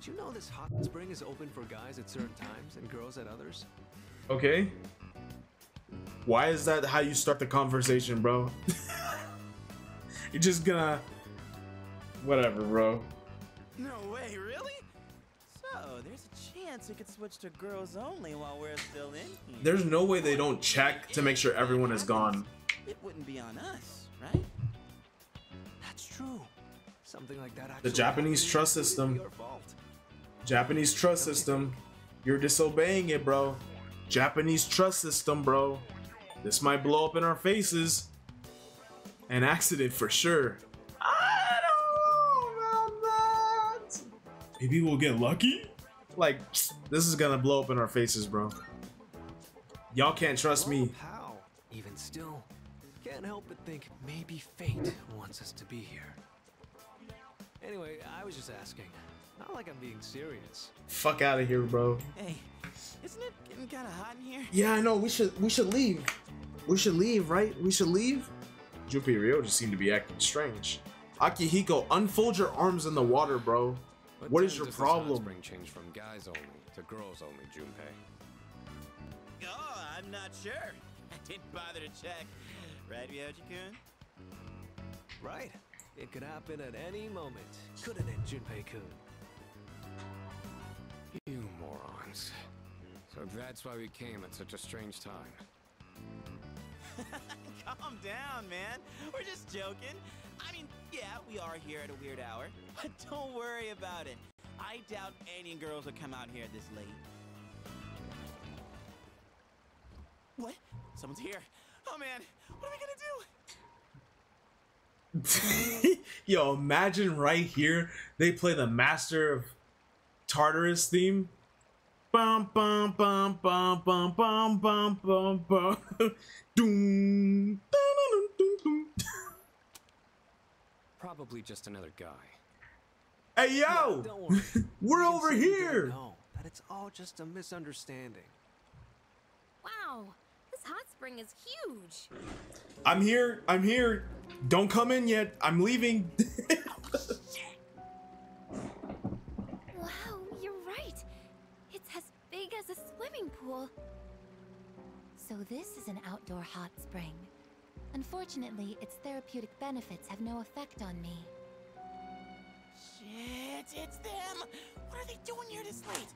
Do you know this hot spring is open for guys at certain times and girls at others? Okay. Why is that how you start the conversation, bro? You're just gonna. Whatever, bro. No way, really? So, there's a chance we could switch to girls only while we're still in here. There's no way they don't check to make sure everyone is gone. It wouldn't be on us, right? That's true. Something like that The Japanese trust wouldn't be system. Japanese trust system. You're disobeying it, bro. Japanese trust system, bro. This might blow up in our faces. An accident for sure. I don't know about that. Maybe we'll get lucky? Like, this is gonna blow up in our faces, bro. Y'all can't trust me. Oh, how? Even still, can't help but think maybe fate wants us to be here. Anyway, I was just asking. Not like I'm being serious. Fuck out of here, bro. Hey, isn't it getting kind of hot in here? Yeah, I know. We should we should leave. We should leave, right? We should leave. Junpei Ryo just seemed to be acting strange. Akihiko, unfold your arms in the water, bro. What is your does this hot problem? Spring change from guys only to girls only, Junpei. Oh, I'm not sure. I didn't bother to check. Right, Ryoji-kun? Right? It could happen at any moment, couldn't it, Junpei-kun? Morons. So that's why we came at such a strange time. Calm down, man. We're just joking. I mean, yeah, we are here at a weird hour, but don't worry about it. I doubt any girls will come out here this late. What? Someone's here. Oh man, what are we gonna do? Yo, imagine right here they play the Master of Tartarus theme. Bum bum bum bum bum bum bum bum bum. Doom. dun, dun, dun, dun, dun. Probably just another guy. Hey yo, Don't we're We over say we didn't here. know that it's all just a misunderstanding. Wow, this hot spring is huge. I'm here. I'm here. Don't come in yet. I'm leaving. So this is an outdoor hot spring. Unfortunately, its therapeutic benefits have no effect on me. Shit, it's them! What are they doing here this late?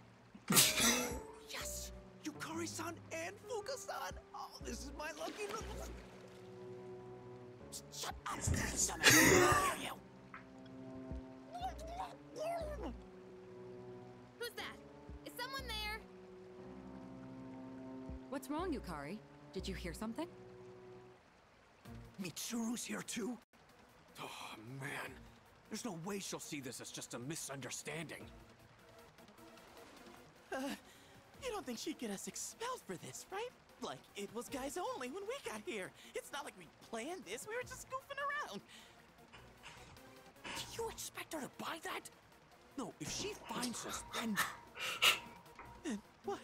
yes! Yukari-san and Fuuka-san! Oh, this is my lucky! Shut up! What's wrong, Yukari? Did you hear something? Mitsuru's here too? Oh, man. There's no way she'll see this as just a misunderstanding. Uh, you don't think she'd get us expelled for this, right? Like, it was guys only when we got here. It's not like we planned this, we were just goofing around. Do you expect her to buy that? No, if she finds us, then And what?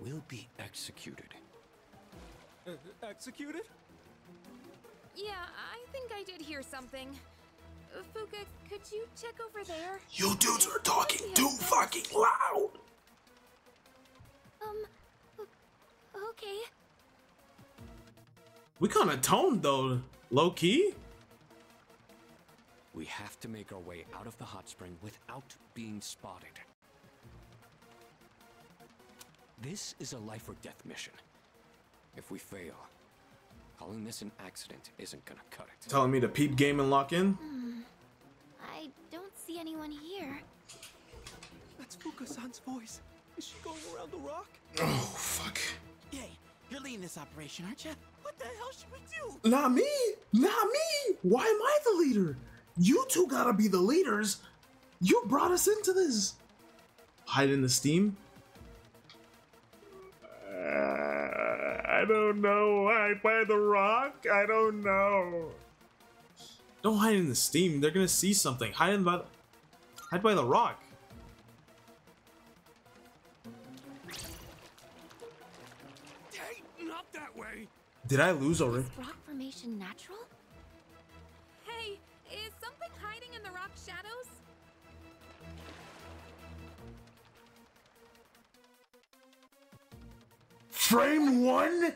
We'll be executed. Uh, executed? Yeah, I think I did hear something. Uh, Fuuka, could you check over there? you dudes are talking too fucking loud. Um, okay. We kind of toned though, low key. We have to make our way out of the hot spring without being spotted. This is a life or death mission. If we fail, calling this an accident isn't gonna cut it. Telling me to peep game and lock in. Hmm. I don't see anyone here. That's Fuuka-san's voice. Is she going around the rock? Oh fuck. Yay, you're leading this operation, aren't you? What the hell should we do? Not me. Not me. Why am I the leader? You two gotta be the leaders. You brought us into this. Hide in the steam. I don't know. I by the rock. I don't know. Don't hide in the steam. They're gonna see something. Hide in by the, hide by the rock. Hey, not that way! Did I lose already? Is rock formation natural? Hey, is something hiding in the rock shadows? Frame one?